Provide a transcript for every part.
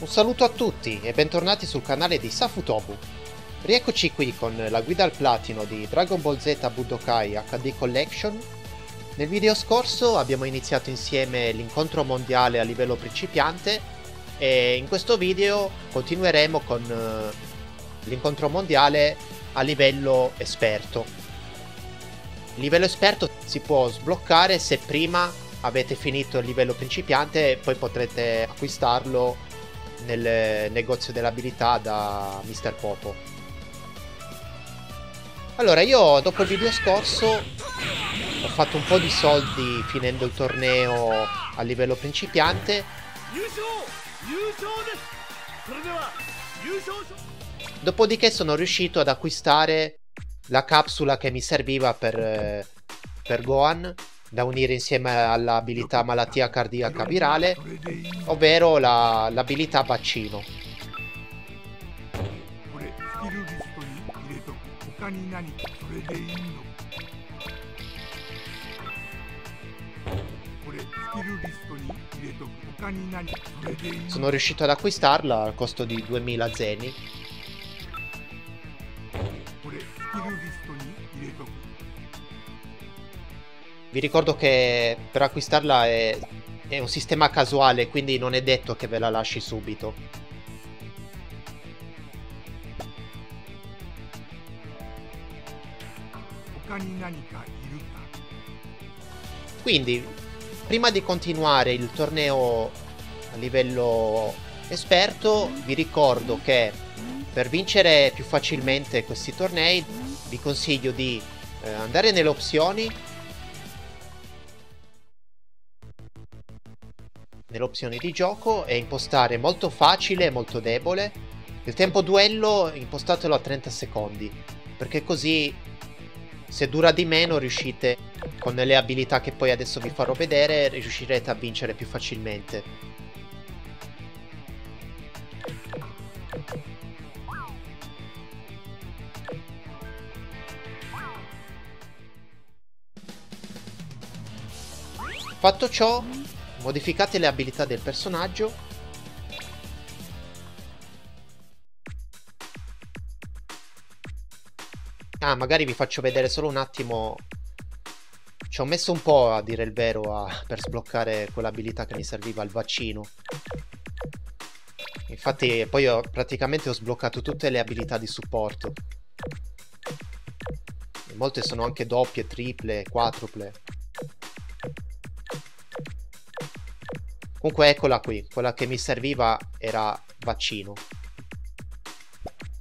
Un saluto a tutti e bentornati sul canale di Safutobu. Rieccoci qui con la guida al platino di Dragon Ball Z Budokai HD Collection. Nel video scorso abbiamo iniziato insieme l'incontro mondiale a livello principiante e in questo video continueremo con uh, l'incontro mondiale a livello esperto. Il livello esperto si può sbloccare se prima avete finito il livello principiante e poi potrete acquistarlo nel negozio dell'abilità da Mr. Popo. Allora, io dopo il video scorso ho fatto un po' di soldi finendo il torneo a livello principiante. Dopodiché sono riuscito ad acquistare la capsula che mi serviva per, per Gohan da unire insieme all'abilità malattia cardiaca virale, ovvero la, l'abilità vaccino. Sono riuscito ad acquistarla al costo di 2000 zeni Vi ricordo che per acquistarla è, è un sistema casuale, quindi non è detto che ve la lasci subito. Quindi, prima di continuare il torneo a livello esperto, vi ricordo che per vincere più facilmente questi tornei vi consiglio di eh, andare nelle opzioni nelle opzioni di gioco e impostare molto facile e molto debole. Il tempo duello impostatelo a 30 secondi, perché così se dura di meno riuscite, con le abilità che poi adesso vi farò vedere, riuscirete a vincere più facilmente. Fatto ciò, Modificate le abilità del personaggio. Ah, magari vi faccio vedere solo un attimo. Ci ho messo un po' a dire il vero a... per sbloccare quell'abilità che mi serviva, il vaccino. Infatti poi ho, praticamente ho sbloccato tutte le abilità di supporto. E molte sono anche doppie, triple, quadruple. Comunque eccola qui, quella che mi serviva era vaccino.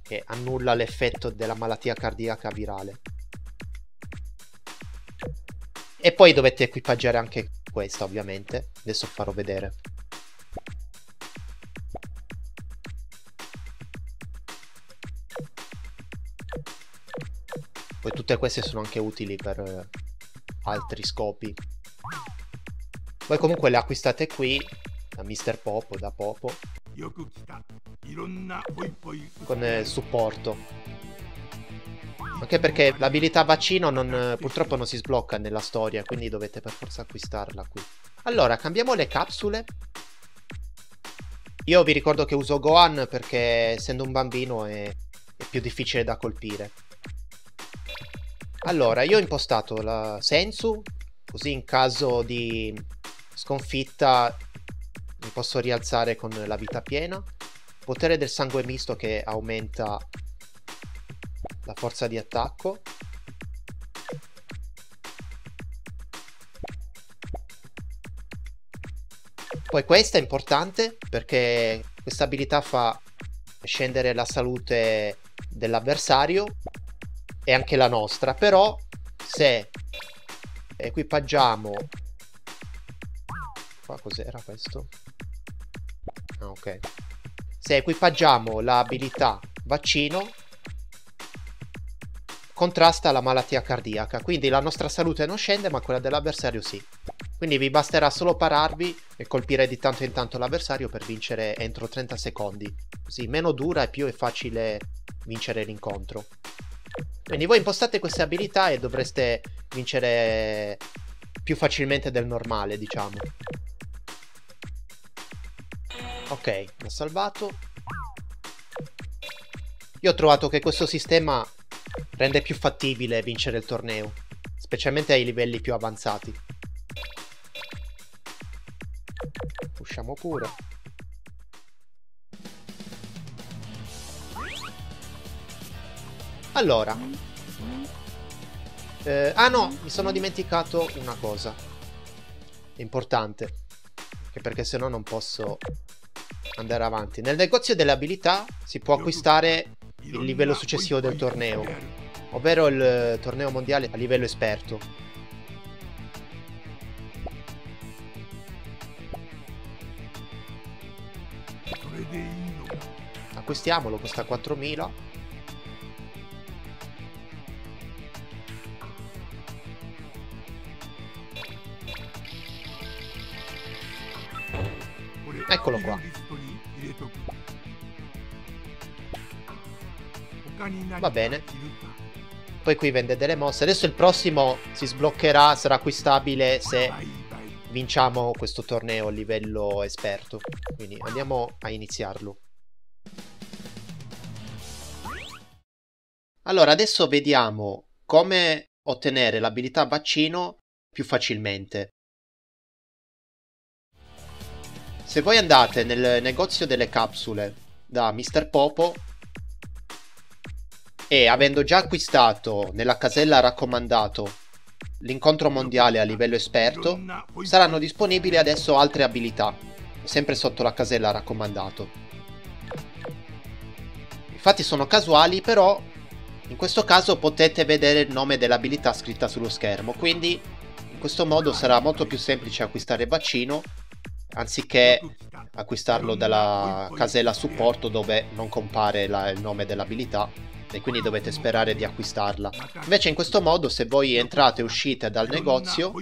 Che annulla l'effetto della malattia cardiaca virale. E poi dovete equipaggiare anche questa ovviamente. Adesso farò vedere. Poi tutte queste sono anche utili per altri scopi. Voi comunque le acquistate qui da Mr. Popo, da Popo. Con il supporto. Anche perché l'abilità vaccino non, purtroppo non si sblocca nella storia, quindi dovete per forza acquistarla qui. Allora, cambiamo le capsule. Io vi ricordo che uso Gohan perché essendo un bambino è, è più difficile da colpire. Allora, io ho impostato la Sensu, così in caso di Sconfitta mi posso rialzare con la vita piena. Potere del sangue misto che aumenta la forza di attacco. Poi questa è importante perché questa abilità fa scendere la salute dell'avversario e anche la nostra, però se equipaggiamo Qua cos'era questo? Ah, ok. Se equipaggiamo l'abilità vaccino, contrasta la malattia cardiaca. Quindi la nostra salute non scende, ma quella dell'avversario sì. Quindi vi basterà solo pararvi e colpire di tanto in tanto l'avversario per vincere entro 30 secondi. Così meno dura e più è facile vincere l'incontro. Quindi voi impostate queste abilità e dovreste vincere più facilmente del normale, diciamo. Ok, l'ho salvato. Io ho trovato che questo sistema rende più fattibile vincere il torneo, specialmente ai livelli più avanzati. Usciamo pure. Allora. Eh, ah no, mi sono dimenticato una cosa. Importante. Perché se no non posso andare avanti. Nel negozio delle abilità si può acquistare il livello successivo del torneo, ovvero il torneo mondiale a livello esperto. Acquistiamolo, costa 4000. Eccolo qua. Va bene. Poi qui vende delle mosse. Adesso il prossimo si sbloccherà, sarà acquistabile se vinciamo questo torneo a livello esperto. Quindi andiamo a iniziarlo. Allora, adesso vediamo come ottenere l'abilità vaccino più facilmente. Se voi andate nel negozio delle capsule da Mr. Popo e avendo già acquistato nella casella raccomandato l'incontro mondiale a livello esperto, saranno disponibili adesso altre abilità, sempre sotto la casella raccomandato. Infatti sono casuali, però in questo caso potete vedere il nome dell'abilità scritta sullo schermo, quindi in questo modo sarà molto più semplice acquistare il vaccino anziché acquistarlo dalla casella supporto dove non compare la, il nome dell'abilità e quindi dovete sperare di acquistarla. Invece in questo modo se voi entrate e uscite dal negozio,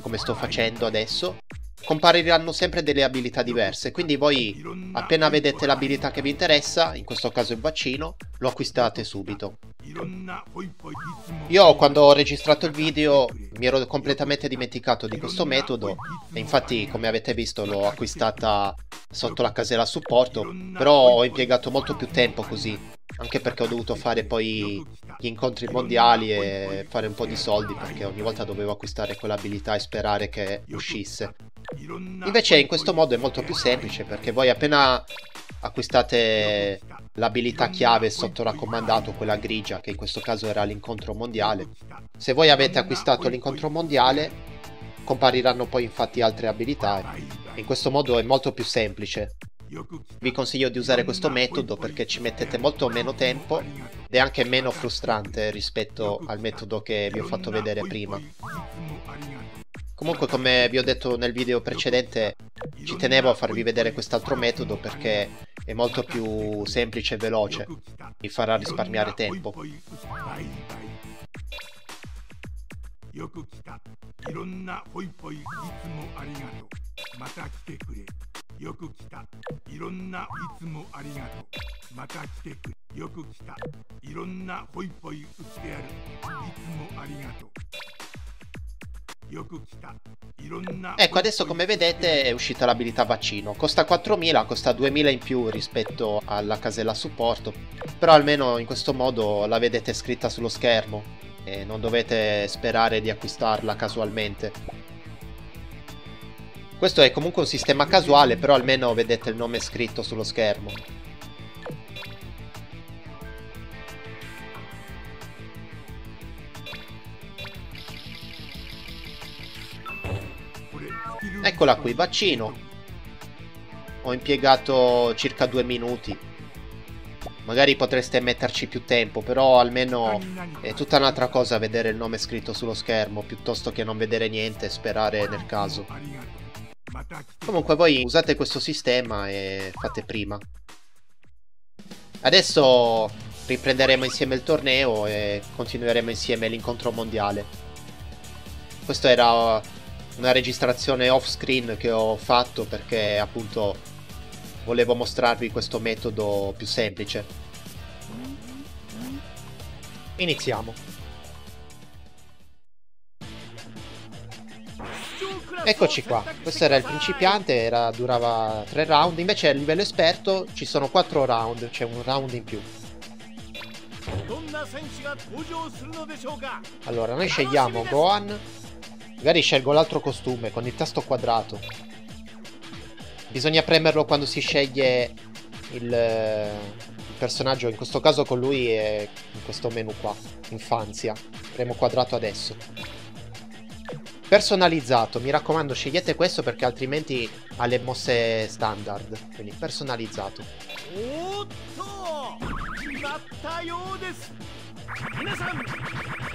come sto facendo adesso, compariranno sempre delle abilità diverse, quindi voi appena vedete l'abilità che vi interessa, in questo caso il vaccino, lo acquistate subito. Io quando ho registrato il video mi ero completamente dimenticato di questo metodo e infatti come avete visto l'ho acquistata sotto la casella supporto, però ho impiegato molto più tempo così, anche perché ho dovuto fare poi gli incontri mondiali e fare un po' di soldi perché ogni volta dovevo acquistare quell'abilità e sperare che uscisse. Invece in questo modo è molto più semplice perché voi appena acquistate l'abilità chiave sotto raccomandato, quella grigia, che in questo caso era l'incontro mondiale. Se voi avete acquistato l'incontro mondiale, compariranno poi infatti altre abilità in questo modo è molto più semplice. Vi consiglio di usare questo metodo perché ci mettete molto meno tempo ed è anche meno frustrante rispetto al metodo che vi ho fatto vedere prima. Comunque come vi ho detto nel video precedente ci tenevo a farvi vedere quest'altro metodo perché è molto più semplice e veloce, mi farà risparmiare tempo. Ecco, adesso come vedete è uscita l'abilità vaccino. Costa 4000, costa 2000 in più rispetto alla casella supporto. Però almeno in questo modo la vedete scritta sullo schermo e non dovete sperare di acquistarla casualmente. Questo è comunque un sistema casuale, però almeno vedete il nome scritto sullo schermo. Eccola qui, vaccino. Ho impiegato circa due minuti. Magari potreste metterci più tempo, però almeno è tutta un'altra cosa vedere il nome scritto sullo schermo, piuttosto che non vedere niente e sperare nel caso. Comunque voi usate questo sistema e fate prima. Adesso riprenderemo insieme il torneo e continueremo insieme l'incontro mondiale. Questo era una registrazione off screen che ho fatto perché appunto volevo mostrarvi questo metodo più semplice. Iniziamo. Eccoci qua, questo era il principiante, era, durava 3 round, invece a livello esperto ci sono 4 round, c'è cioè un round in più. Allora, noi scegliamo Gohan, magari scelgo l'altro costume con il tasto quadrato. Bisogna premerlo quando si sceglie il, il personaggio, in questo caso con lui è in questo menu qua, infanzia. Premo quadrato adesso. Personalizzato, mi raccomando scegliete questo perché altrimenti ha le mosse standard. Quindi personalizzato. Ok, primo round con Krillin. 第1回戦が始ま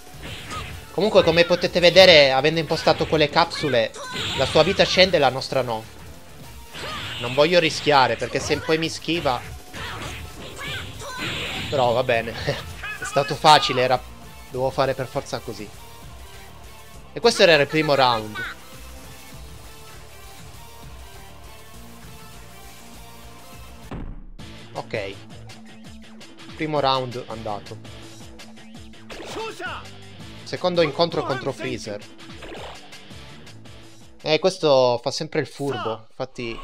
Comunque come potete vedere avendo impostato quelle capsule la sua vita scende e la nostra no. Non voglio rischiare perché se poi mi schiva Però va bene. È stato facile era Dovevo fare per forza così. E questo era il primo round. Ok. Primo round andato. Secondo incontro contro Freezer. Eh, questo fa sempre il furbo. Infatti,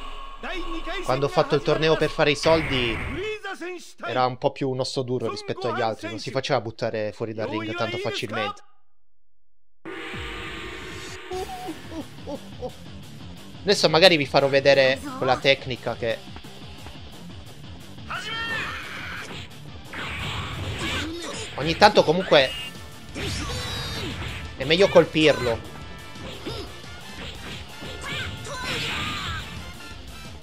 quando ho fatto il torneo per fare i soldi, era un po' più un osso duro rispetto agli altri. Non si faceva buttare fuori dal ring tanto facilmente. Adesso magari vi farò vedere quella tecnica che Ogni tanto comunque è meglio colpirlo.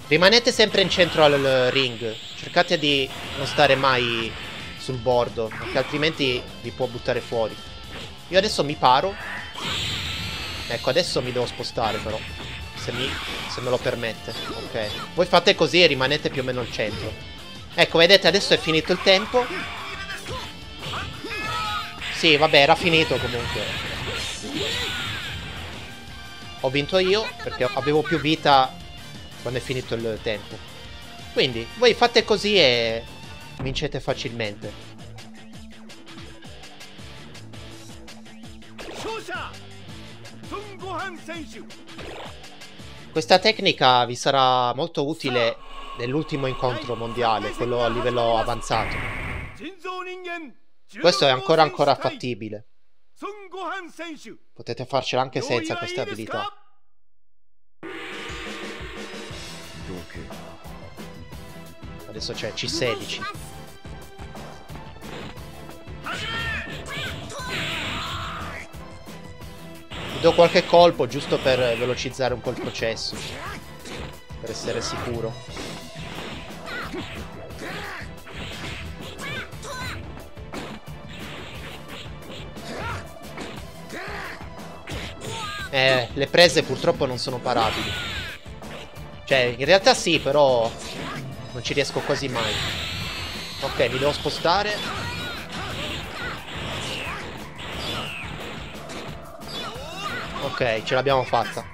Rimanete sempre in centro al ring. Cercate di non stare mai sul bordo, perché altrimenti vi può buttare fuori. Io adesso mi paro. Ecco, adesso mi devo spostare però. Se, mi, se me lo permette. Ok. Voi fate così e rimanete più o meno al centro. Ecco, vedete, adesso è finito il tempo. Sì, vabbè, era finito comunque. Ho vinto io perché avevo più vita quando è finito il tempo. Quindi, voi fate così e vincete facilmente. Questa tecnica vi sarà molto utile nell'ultimo incontro mondiale, quello a livello avanzato. Questo è ancora ancora fattibile. Potete farcela anche senza queste abilità. Adesso c'è C16. Vi do qualche colpo giusto per velocizzare un po' il processo. Per essere sicuro. Eh, le prese purtroppo non sono parabili. Cioè, in realtà sì, però non ci riesco quasi mai. Ok, mi devo spostare. Ok, ce l'abbiamo fatta.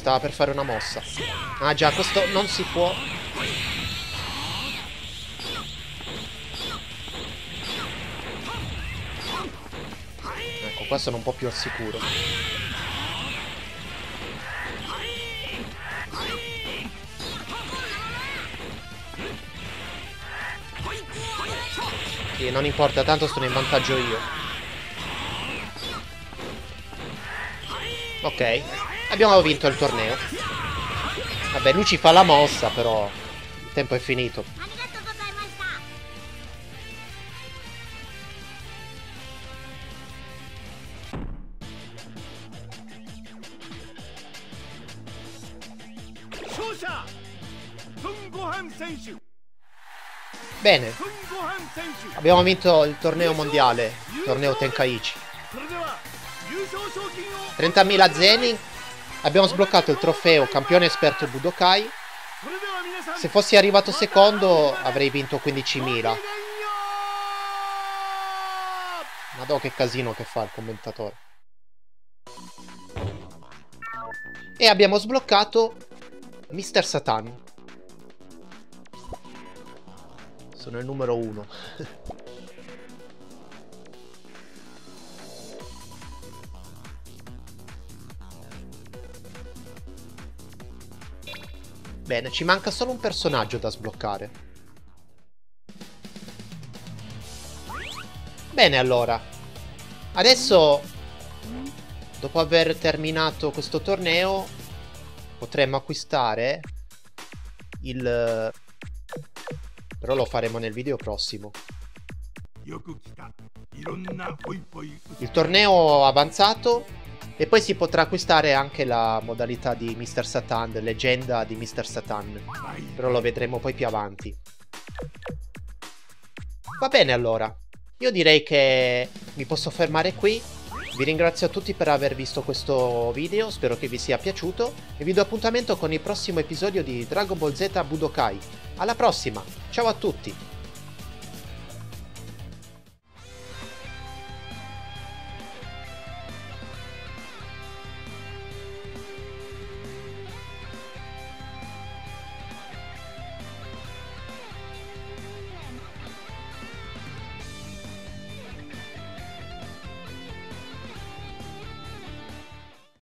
Stava per fare una mossa. Ah già, questo non si può... Ecco, qua sono un po' più al sicuro. Sì, non importa, tanto sono in vantaggio io. Ok, abbiamo vinto il torneo. Vabbè, lui ci fa la mossa, però il tempo è finito. Bene, abbiamo vinto il torneo mondiale, il torneo Tenkaichi. 30.000 zeni, abbiamo sbloccato il trofeo campione esperto Budokai. Se fossi arrivato secondo avrei vinto 15.000. Madò che casino che fa il commentatore. E abbiamo sbloccato Mr. Satan. Sono il numero uno. Bene, ci manca solo un personaggio da sbloccare. Bene, allora. Adesso, dopo aver terminato questo torneo, potremmo acquistare il però lo faremo nel video prossimo. Il torneo avanzato e poi si potrà acquistare anche la modalità di Mr. Satan, leggenda di Mr. Satan. Però lo vedremo poi più avanti. Va bene allora. Io direi che mi posso fermare qui. Vi ringrazio a tutti per aver visto questo video, spero che vi sia piaciuto e vi do appuntamento con il prossimo episodio di Dragon Ball Z Budokai. Alla prossima, ciao a tutti!